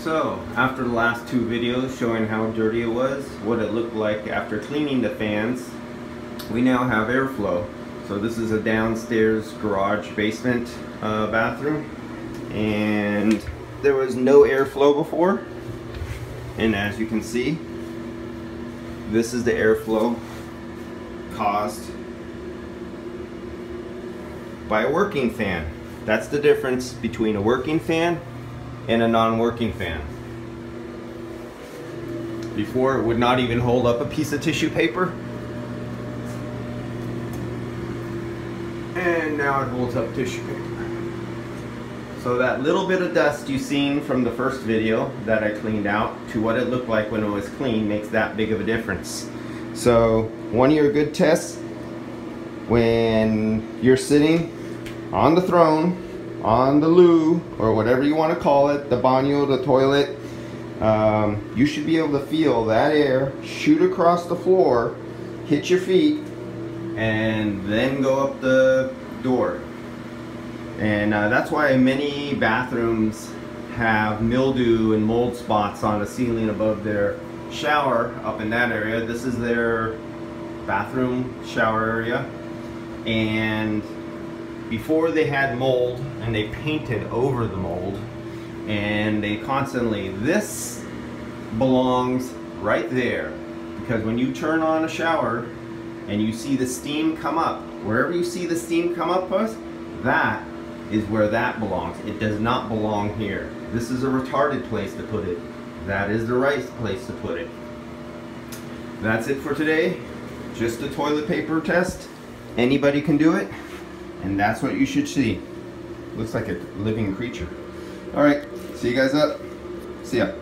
So, after the last two videos showing how dirty it was, what it looked like after cleaning the fans, we now have airflow. So this is a downstairs garage basement uh, bathroom and there was no airflow before and as you can see this is the airflow caused by a working fan. That's the difference between a working fan and a non-working fan. Before it would not even hold up a piece of tissue paper. And now it holds up tissue paper. So that little bit of dust you've seen from the first video that I cleaned out to what it looked like when it was clean makes that big of a difference. So one of your good tests when you're sitting on the throne on the loo or whatever you want to call it, the baño, the toilet, um, you should be able to feel that air shoot across the floor, hit your feet, and then go up the door. And uh, that's why many bathrooms have mildew and mold spots on the ceiling above their shower up in that area. This is their bathroom shower area. And before they had mold and they painted over the mold and they constantly this belongs right there because when you turn on a shower and you see the steam come up wherever you see the steam come up us that is where that belongs. It does not belong here. This is a retarded place to put it. That is the right place to put it. That's it for today. Just a toilet paper test. Anybody can do it and that's what you should see. Looks like a living creature. All right, see you guys up. See ya.